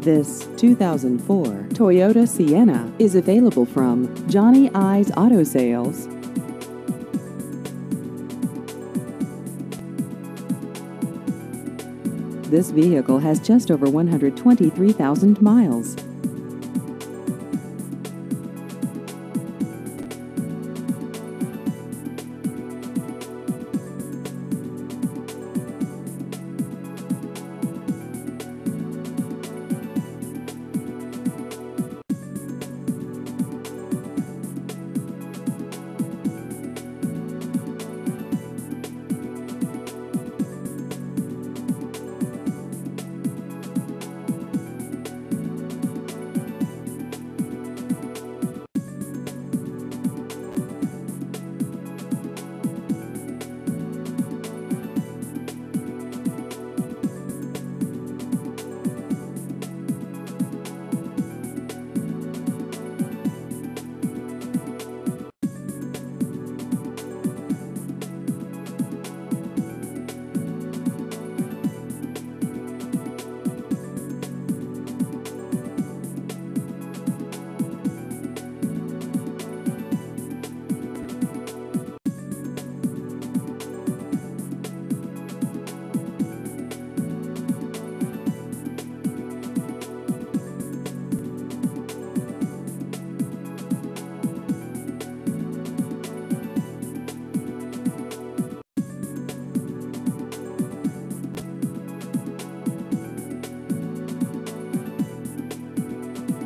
This 2004 Toyota Sienna is available from Johnny I's Auto Sales. This vehicle has just over 123,000 miles.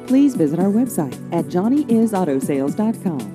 Please visit our website at johnnyisautosales.com.